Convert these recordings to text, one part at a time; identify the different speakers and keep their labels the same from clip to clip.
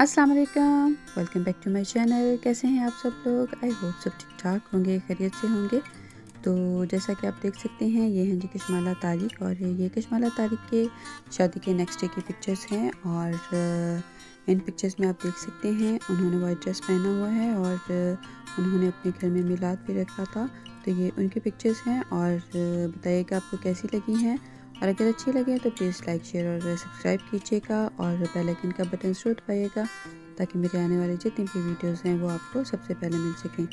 Speaker 1: अस्सलाम वालेकुम। Welcome back to my channel कैसे हैं आप सब लोग? आई होप सब ठीक ठाक होंगे, खैरियत से होंगे। तो जैसा कि आप देख सकते हैं, ये हैं जी कशमाला तारिक और ये कशमाला तारिक के शादी के नेक्स्ट डे की पिक्चर्स हैं और इन पिक्चर्स में आप देख सकते हैं, उन्होंने वाइट ड्रेस पहना हुआ है और उन्होंने अपने घर में मिलाद भी रखा था। तो ये उनकी पिक्चर्स हैं और बताइएगा आपको कैसी लगी हैं? और अगर अच्छी लगे तो प्लीज़ लाइक शेयर और सब्सक्राइब कीजिएगा और बेल आइकन का बटन ज़रूर दबाइएगा ताकि मेरे आने वाले जितने भी वीडियोस हैं वो आपको सबसे पहले मिल सकें।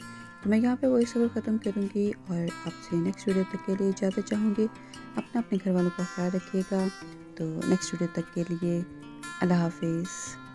Speaker 1: तो मैं यहाँ पे वही सबर ख़त्म करूँगी और आपसे नेक्स्ट वीडियो तक के लिए इजाज़त चाहूँगी। अपना अपने घर वालों का ख्याल रखिएगा। तो नेक्स्ट वीडियो तक के लिए अल्लाह हाफिज़।